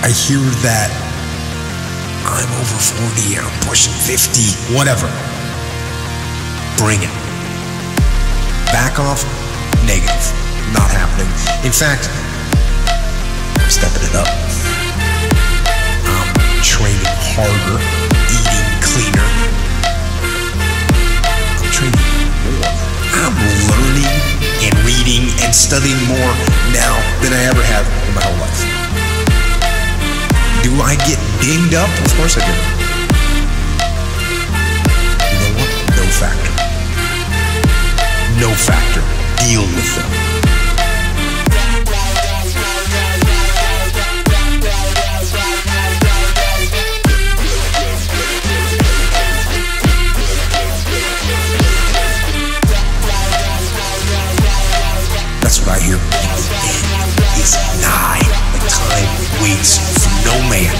I hear that I'm over 40, I'm pushing 50, whatever. Bring it. Back off, negative. Not happening. In fact, I'm stepping it up. I'm training harder, eating cleaner. I'm training more. I'm learning and reading and studying more now than I ever have in my whole life. Do I get dinged up? Of course I do. You know what? No factor. No factor. No man.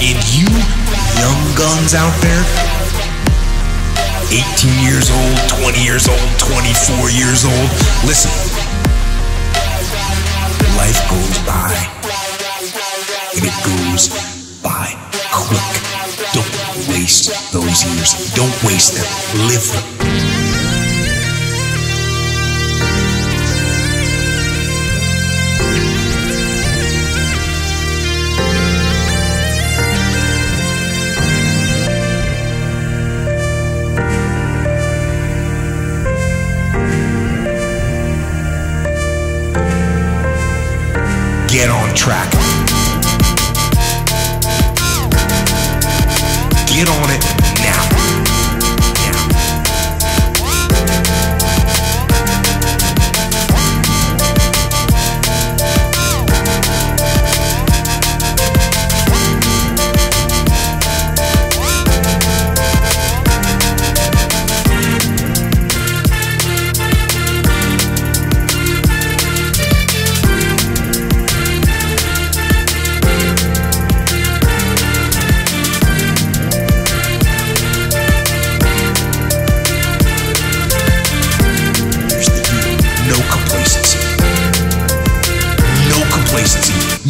And you young guns out there, 18 years old, 20 years old, 24 years old, listen. Life goes by. And it goes by quick. Don't waste those years. Don't waste them. Live them. Get on track. Get on it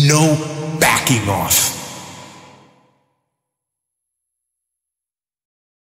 No backing off.